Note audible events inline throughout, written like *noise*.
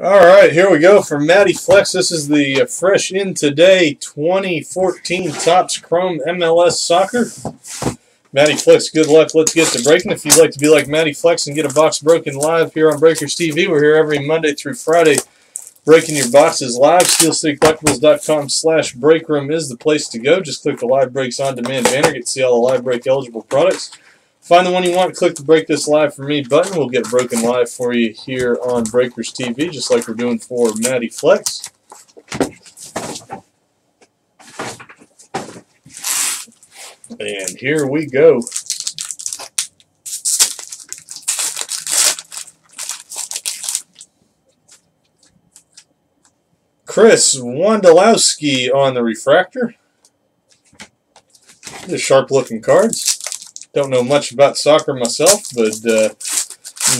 All right, here we go for Matty Flex. This is the uh, Fresh In Today 2014 Topps Chrome MLS Soccer. Matty Flex, good luck. Let's get to breaking. If you'd like to be like Matty Flex and get a box broken live here on Breakers TV, we're here every Monday through Friday breaking your boxes live. SteelCityCollectibles.com slash breakroom is the place to go. Just click the Live Breaks On Demand banner. Get to see all the live break eligible products. Find the one you want, click the Break This Live for Me button. We'll get broken live for you here on Breakers TV, just like we're doing for Matty Flex. And here we go. Chris Wondolowski on the refractor. The sharp looking cards. Don't know much about soccer myself, but uh,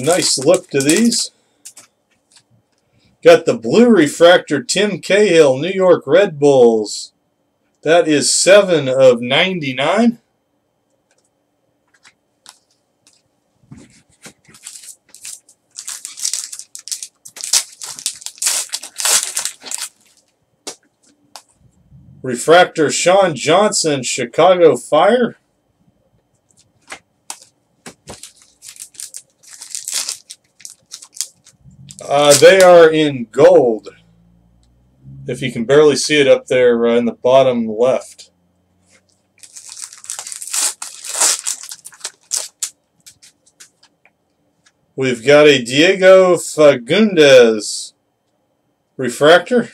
nice look to these. Got the blue refractor Tim Cahill, New York Red Bulls. That is 7 of 99. Refractor Sean Johnson, Chicago Fire. Uh, they are in gold. If you can barely see it up there uh, in the bottom left. We've got a Diego Fagundes refractor.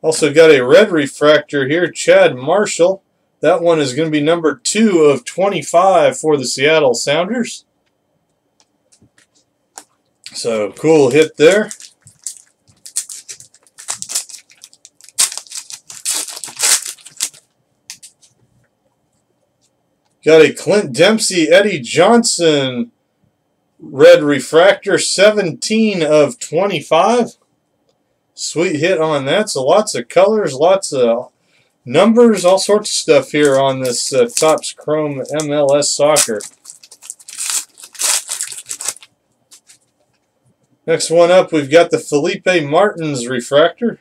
Also got a red refractor here, Chad Marshall. That one is going to be number 2 of 25 for the Seattle Sounders. So cool hit there. Got a Clint Dempsey, Eddie Johnson, red refractor, 17 of 25. Sweet hit on that. So lots of colors, lots of numbers, all sorts of stuff here on this uh, Topps Chrome MLS Soccer. Next one up, we've got the Felipe Martins refractor.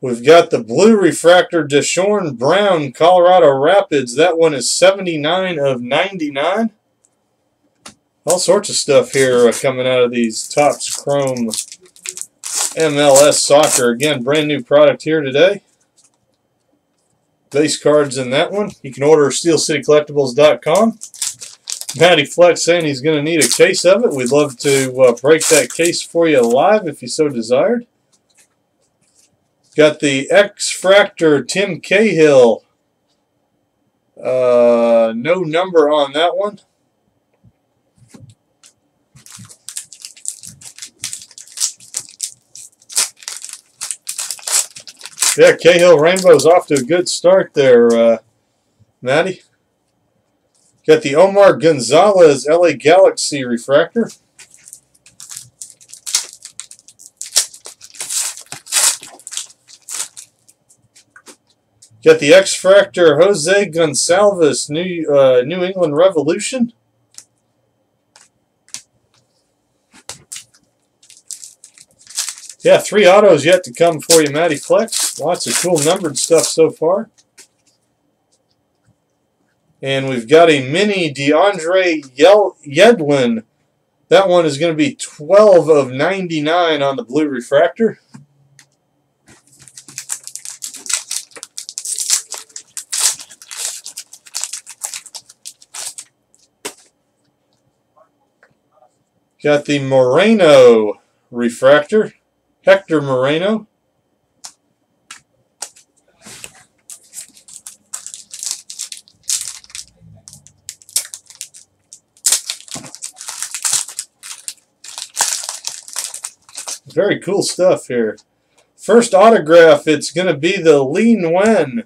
We've got the blue refractor Deshorn Brown Colorado Rapids. That one is 79 of 99. All sorts of stuff here coming out of these Topps Chrome MLS Soccer. Again, brand new product here today. Base cards in that one. You can order SteelCityCollectibles.com. Matty Flex saying he's going to need a case of it. We'd love to uh, break that case for you live if you so desired. Got the X-Fractor Tim Cahill. Uh, no number on that one. Yeah, Cahill Rainbow's off to a good start there, uh, Matty. Got the Omar Gonzalez LA Galaxy refractor. Got the X-Fractor Jose Goncalves New, uh, New England Revolution. Yeah, three autos yet to come for you, Matty Flex. Lots of cool numbered stuff so far. And we've got a mini DeAndre Yedlin. That one is going to be 12 of 99 on the blue refractor. Got the Moreno refractor. Hector Moreno. Very cool stuff here. First autograph, it's going to be the Lee Nguyen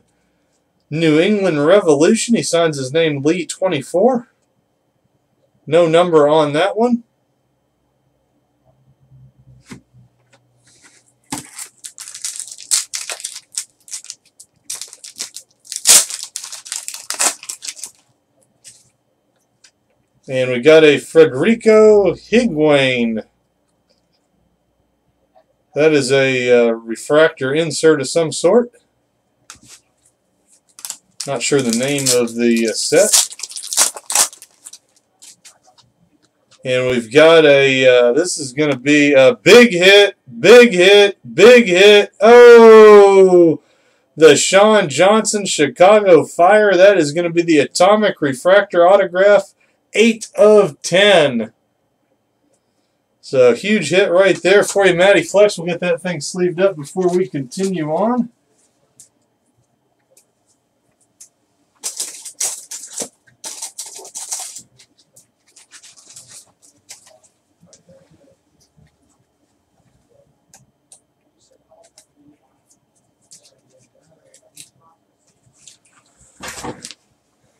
New England Revolution. He signs his name Lee 24. No number on that one. And we got a Federico Higuain. That is a uh, refractor insert of some sort. Not sure the name of the uh, set. And we've got a, uh, this is going to be a big hit, big hit, big hit. Oh, the Sean Johnson Chicago Fire. That is going to be the Atomic Refractor Autograph, 8 of 10. So, huge hit right there for you, Matty Flex. We'll get that thing sleeved up before we continue on.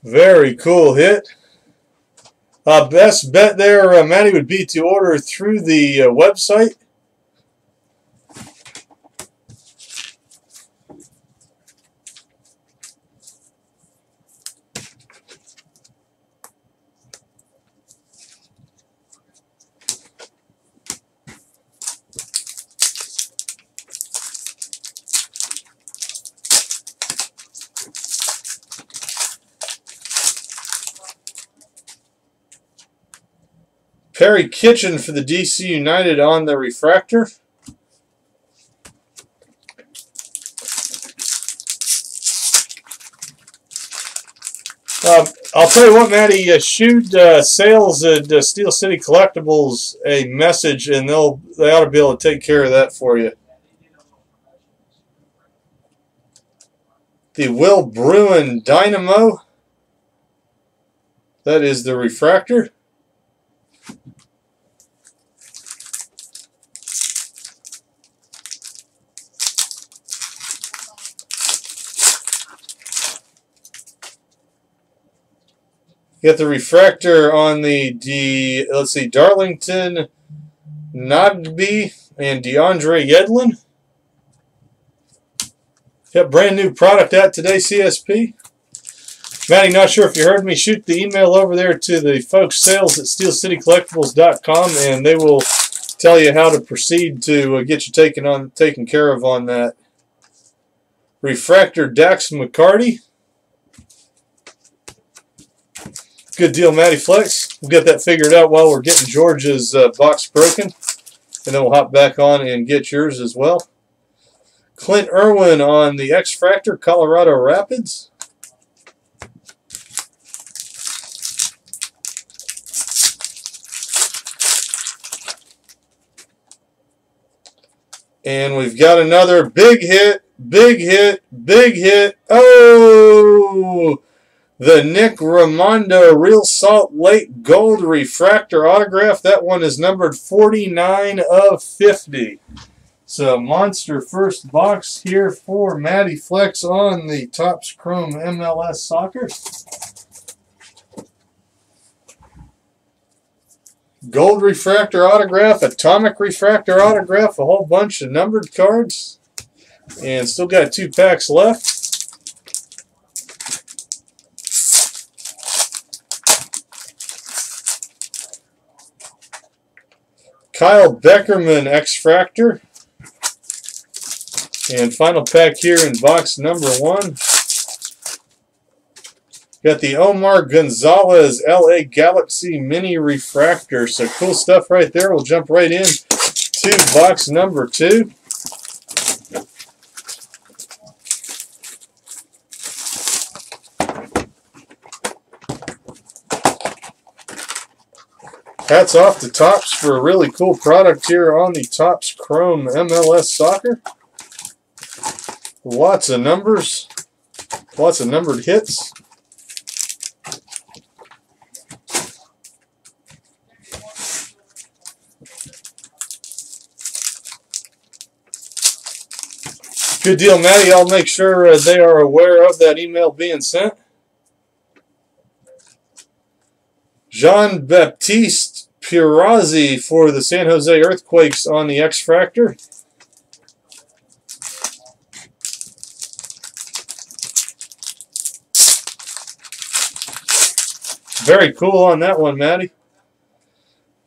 Very cool hit. Uh, best bet there, uh, Matty, would be to order through the uh, website. Perry Kitchen for the DC United on the refractor. Uh, I'll tell you what, Matty, uh, shoot uh, sales at uh, Steel City Collectibles a message, and they'll they ought to be able to take care of that for you. The Will Bruin Dynamo. That is the refractor. Got the refractor on the D. Let's see, Darlington, Nagbe, and DeAndre Yedlin. Got brand new product out today, CSP. Matty, not sure if you heard me. Shoot the email over there to the folks sales at steelcitycollectibles.com, and they will tell you how to proceed to uh, get you taken on taken care of on that. Refractor Dax McCarty. Good deal, Matty Flex. We'll get that figured out while we're getting George's uh, box broken. And then we'll hop back on and get yours as well. Clint Irwin on the X-Fractor, Colorado Rapids. And we've got another big hit, big hit, big hit. Oh! The Nick Rimando Real Salt Lake Gold Refractor Autograph. That one is numbered 49 of 50. So, monster first box here for Matty Flex on the Topps Chrome MLS Soccer. Gold Refractor Autograph, Atomic Refractor Autograph, a whole bunch of numbered cards. And still got two packs left. Kyle Beckerman X-Fractor. And final pack here in box number one. Got the Omar Gonzalez LA Galaxy Mini Refractor. So cool stuff right there. We'll jump right in to box number two. Hats off to Topps for a really cool product here on the Topps Chrome MLS Soccer. Lots of numbers, lots of numbered hits. Good deal, Matty. I'll make sure uh, they are aware of that email being sent. Jean Baptiste Pierazzi for the San Jose Earthquakes on the X-Fractor. Very cool on that one, Maddie.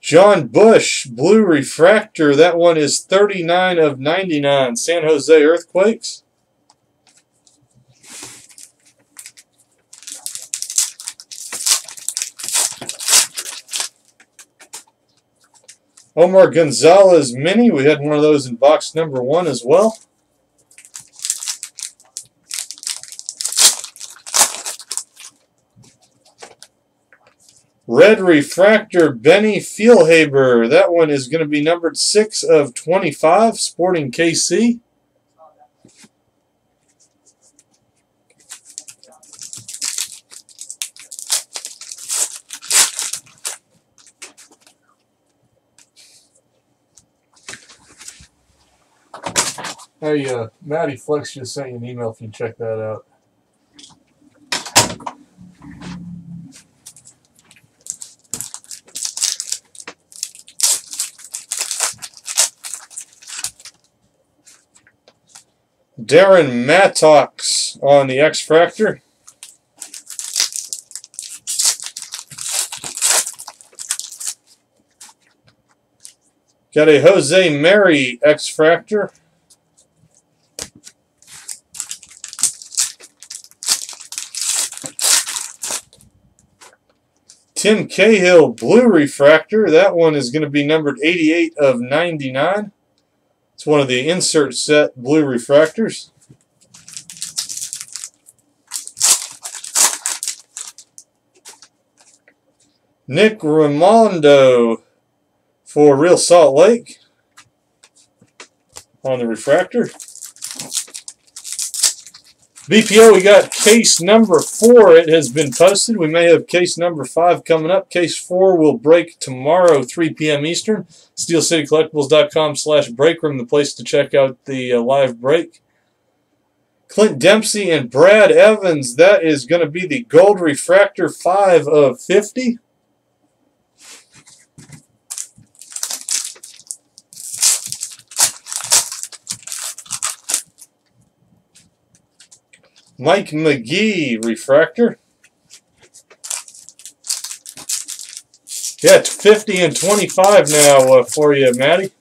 Jon Busch, Blue Refractor. That one is 39 of 99. San Jose Earthquakes. Omar Gonzalez Mini. We had one of those in box number one as well. Red Refractor Benny Feilhaber. That one is going to be numbered 6 of 25, Sporting KC. Hey, uh, Matty Flex just sent you an email if you check that out. Darren Mattocks on the X-Fractor. Got a Jose Mary X-Fractor. Tim Cahill Blue Refractor. That one is going to be numbered 88 of 99. It's one of the insert set blue refractors. Nick Rimando for Real Salt Lake on the refractor. BPO, we got case number four. It has been posted. We may have case number five coming up. Case four will break tomorrow, 3 p.m. Eastern. SteelCityCollectibles.com slash breakroom, the place to check out the uh, live break. Clint Dempsey and Brad Evans. That is going to be the Gold Refractor 5 of 50. Mike Magee refractor. Yeah, it's 50 and 25 now uh, for you, Matty.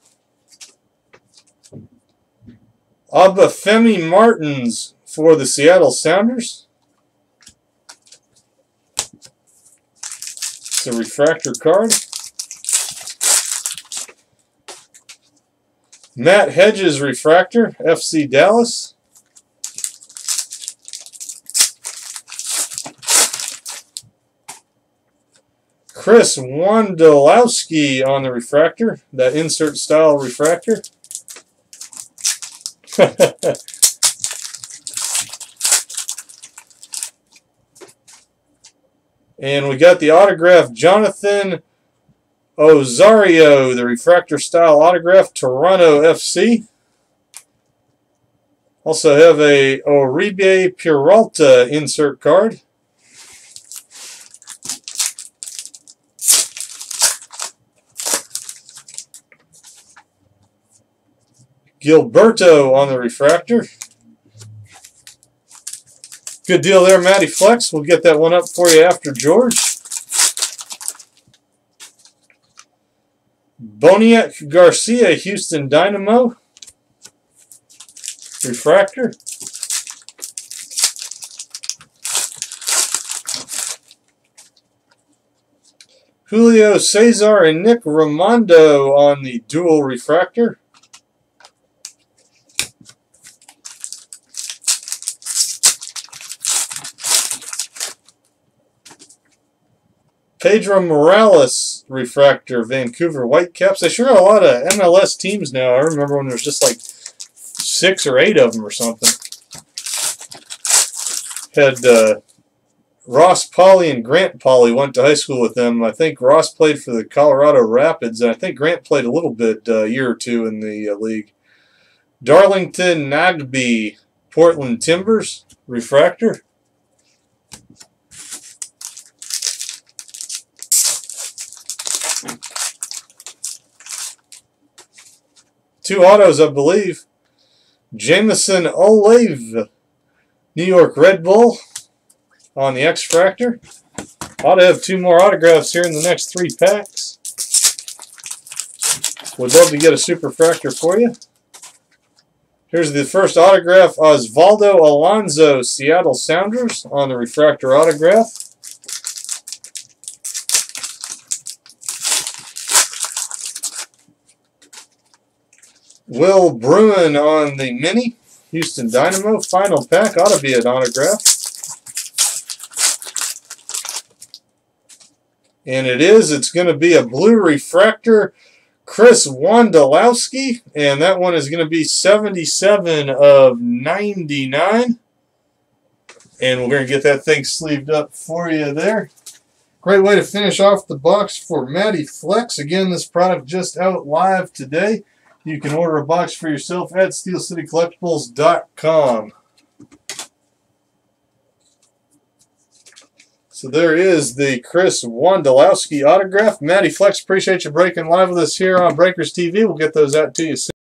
Obafemi Martins for the Seattle Sounders. It's a refractor card. Matt Hedges refractor, FC Dallas. Chris Wondolowski on the refractor, that insert style refractor. *laughs* and we got the autograph Jonathan Osorio, the refractor style autograph, Toronto FC. Also have a Oribe Peralta insert card. Gilberto on the refractor. Good deal there, Matty Flex. We'll get that one up for you after George. Boniek Garcia, Houston Dynamo. Refractor. Julio Cesar and Nick Rimando on the dual refractor. Pedro Morales refractor, Vancouver Whitecaps. They sure got a lot of MLS teams now. I remember when there was just like six or eight of them or something. Had uh, Ross Polly and Grant Polly went to high school with them. I think Ross played for the Colorado Rapids, and I think Grant played a little bit, uh, a year or two in the uh, league. Darlington Nagbe, Portland Timbers, refractor. Two autos, I believe. Jamison Olave, New York Red Bull on the X-Fractor. Ought to have two more autographs here in the next three packs. Would love to get a superfractor for you. Here's the first autograph, Osvaldo Alonso, Seattle Sounders, on the refractor autograph. Will Bruin on the mini, Houston Dynamo, final pack, ought to be an autograph. And it is, it's going to be a blue refractor Chris Wondolowski, and that one is going to be 77 of 99. And we're going to get that thing sleeved up for you there. Great way to finish off the box for Matty Flex. Again, this product just out live today. You can order a box for yourself at SteelCityCollectibles.com. So there is the Chris Wondolowski autograph. Matty Flex, appreciate you breaking live with us here on Breakers TV. We'll get those out to you soon.